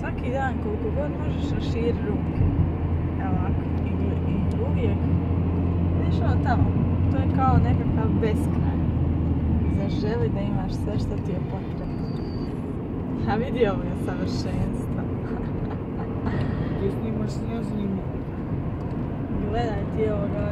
svaki dan koliko god možeš raširi ruke. Evo I, i uvijek. Viš ono tamo, to je kao nekakav beskraj. Zaželi da imaš sve što ti je potrebno. A vidi ovo je savršenstvo. Gdje snimaš snijaznimu? Gledaj ti ovoga.